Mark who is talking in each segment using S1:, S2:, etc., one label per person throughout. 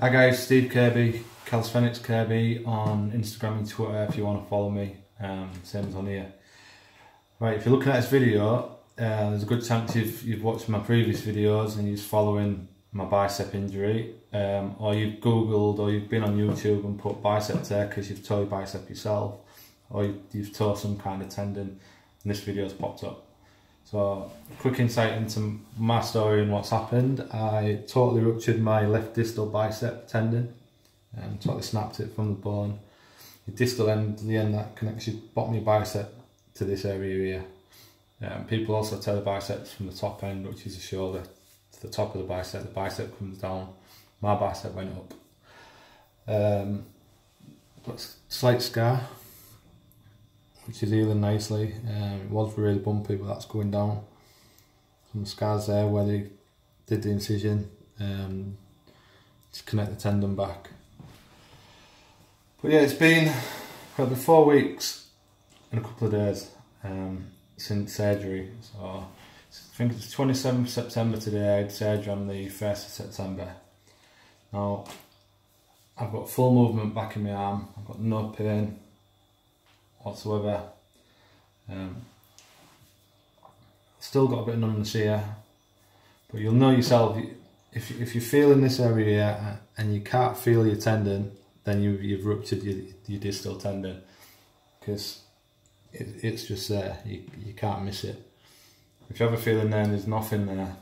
S1: Hi guys, Steve Kirby, Calisthenics Kirby on Instagram and Twitter if you want to follow me, um, same as on here. Right, if you're looking at this video, uh, there's a good chance you've, you've watched my previous videos and you're following my bicep injury, um, or you've googled or you've been on YouTube and put bicep tear because you've tore your bicep yourself, or you, you've tore some kind of tendon and this video's popped up. So, quick insight into my story and what's happened. I totally ruptured my left distal bicep tendon and totally snapped it from the bone. The distal end, the end that connects your bottom of your bicep to this area here. Um, people also tear the biceps from the top end, which is the shoulder, to the top of the bicep. The bicep comes down. My bicep went up. Um, slight scar which is healing nicely. Um, it was really bumpy, but that's going down. Some scars there where they did the incision um, to connect the tendon back. But yeah, it's been probably four weeks and a couple of days um, since surgery. So I think it's 27th September today. I had surgery on the 1st of September. Now I've got full movement back in my arm. I've got no pain whatsoever. Um, still got a bit of numbness here, but you'll know yourself if if you feel in this area and you can't feel your tendon, then you you've ruptured your, your distal tendon because it, it's just there. You you can't miss it. If you have a feeling there there's nothing there,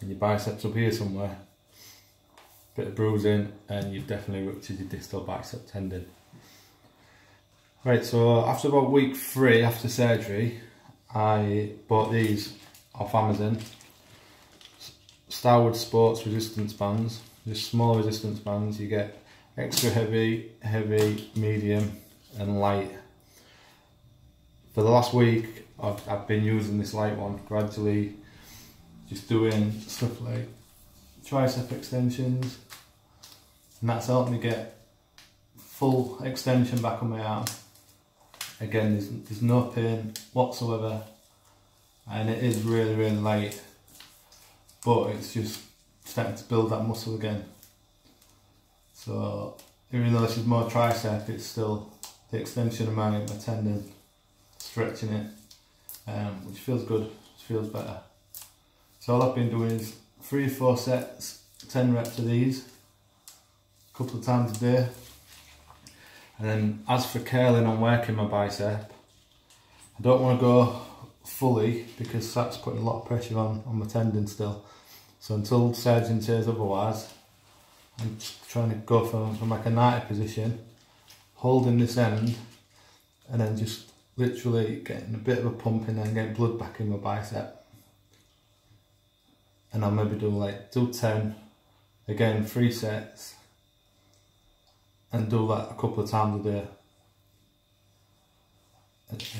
S1: and your biceps up here somewhere, bit of bruising, and you've definitely ruptured your distal bicep tendon. Right, so after about week three after surgery, I bought these off Amazon. Starwood Sports resistance bands. Just small resistance bands. You get extra heavy, heavy, medium, and light. For the last week, I've, I've been using this light one gradually, just doing stuff like tricep extensions, and that's helped me get full extension back on my arm. Again, there's, there's no pain whatsoever and it is really, really light, but it's just starting to build that muscle again. So even though this is more tricep, it's still the extension of my, my tendon, stretching it, um, which feels good, feels better. So all I've been doing is three or four sets, 10 reps of these, a couple of times a day, and then as for curling and working my bicep, I don't want to go fully because that's putting a lot of pressure on, on my tendon still. So until surgeon says otherwise, I'm trying to go from, from like a 90 position, holding this end, and then just literally getting a bit of a pump in and getting blood back in my bicep. And I'll maybe do like, do 10, again, three sets, and do that a couple of times a day.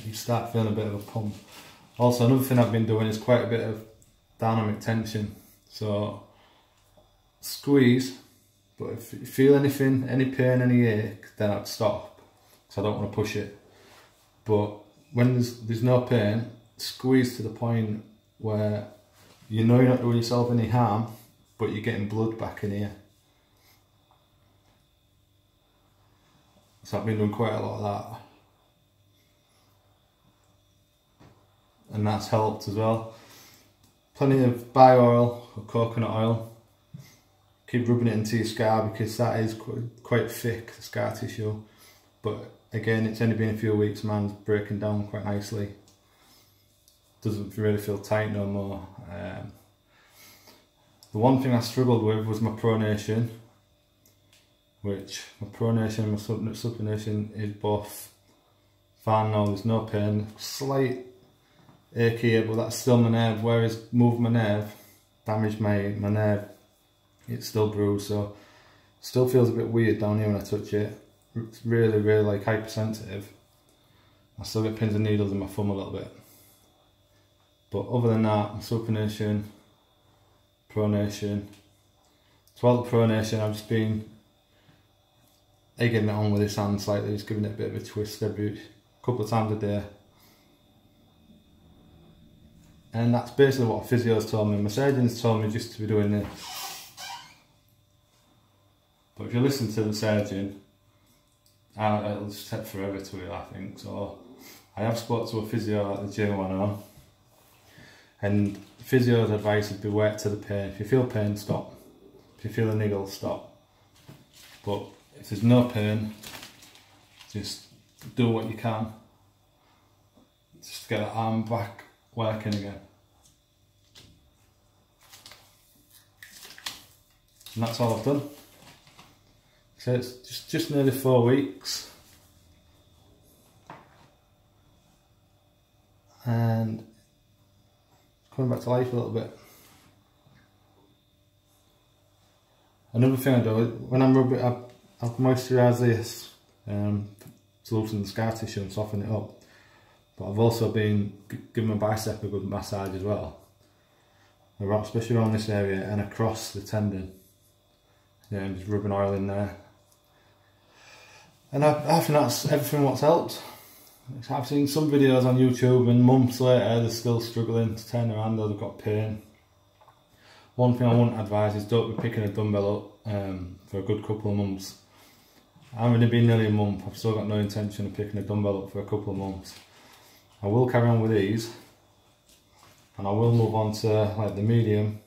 S1: You start feeling a bit of a pump. Also, another thing I've been doing is quite a bit of dynamic tension. So, squeeze, but if you feel anything, any pain, any ache, then I'd stop. Because I don't want to push it. But when there's, there's no pain, squeeze to the point where you know you're not doing yourself any harm, but you're getting blood back in here. So I've been doing quite a lot of that. And that's helped as well. Plenty of bio oil or coconut oil. Keep rubbing it into your scar because that is quite, quite thick, the scar tissue. But again, it's only been a few weeks, mine's breaking down quite nicely. Doesn't really feel tight no more. Um, the one thing I struggled with was my pronation which my pronation and supination is both fine now, there's no pain, slight ache here, but that's still my nerve, whereas move my nerve, damaged my, my nerve, it's still bruised, so still feels a bit weird down here when I touch it, it's really, really like hypersensitive. I still get pins and needles in my thumb a little bit. But other than that, supination, pronation, 12 pronation, I've just been egging it on with his hand slightly, just giving it a bit of a twist every couple of times a day. And that's basically what a physio's told me. My surgeons told me just to be doing this. But if you listen to the surgeon, it'll just take forever to heal, I think. So I have spoke to a physio at the gym I know, and physio's advice would be wait to the pain. If you feel pain, stop. If you feel a niggle, stop. But if there's no pain, just do what you can. Just get the arm back working again. And that's all I've done. So it's just, just nearly four weeks. And coming back to life a little bit. Another thing I do, when I'm rubbing, I, I'll moisturise this um, to loosen the scar tissue and soften it up. But I've also been giving my bicep a good massage as well. Especially around this area and across the tendon. Yeah, I'm just rubbing oil in there. And I, I think that's everything what's helped. I've seen some videos on YouTube and months later they're still struggling to turn around or they've got pain. One thing I wouldn't advise is don't be picking a dumbbell up um, for a good couple of months. I've only been nearly a month, I've still got no intention of picking a dumbbell up for a couple of months. I will carry on with these and I will move on to like the medium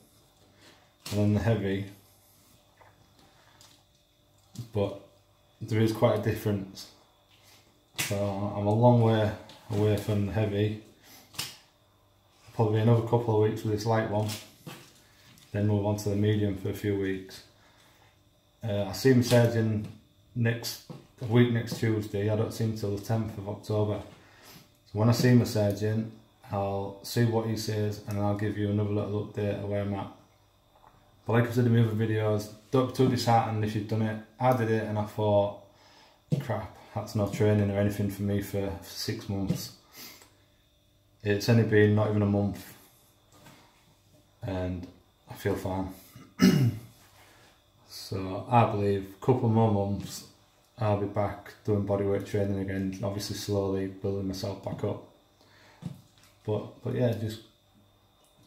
S1: and then the heavy. But there is quite a difference. So I'm a long way away from the heavy. Probably another couple of weeks with this light one then move on to the medium for a few weeks. Uh, I see my surgeon next week next Tuesday I don't see him until the 10th of October so when I see my surgeon I'll see what he says and I'll give you another little update of where I'm at but like I said in my other videos, don't be too disheartened if you've done it. I did it and I thought, crap, that's no training or anything for me for, for six months. It's only been not even a month and I feel fine. so I believe a couple more months I'll be back doing bodyweight training again, obviously slowly building myself back up. But but yeah, just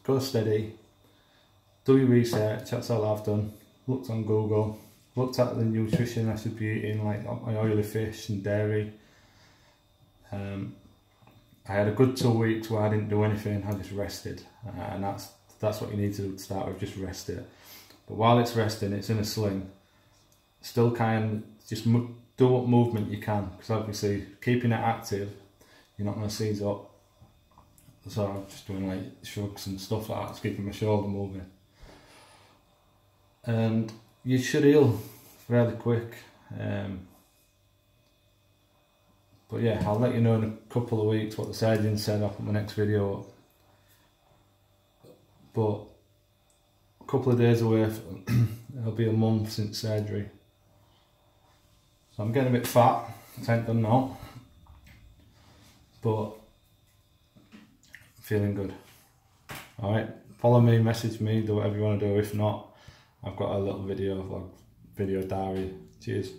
S1: go steady, do your research, that's all I've done. Looked on Google, looked at the nutrition I should be eating, like my oily fish and dairy. Um, I had a good two weeks where I didn't do anything, I just rested. Uh, and that's that's what you need to do to start with, just rest it. But while it's resting, it's in a sling. Still kind of just do what movement you can, because obviously keeping it active, you're not going to seize up. So I'm just doing like shrugs and stuff like that, just keeping my shoulder moving and you should heal fairly quick. Um, but yeah, I'll let you know in a couple of weeks what the surgeon said. I'll put my next video up. But couple of days away, it'll be a month since surgery. So I'm getting a bit fat, ain't done now. But feeling good. Alright, follow me, message me, do whatever you want to do. If not, I've got a little video vlog, video diary. Cheers.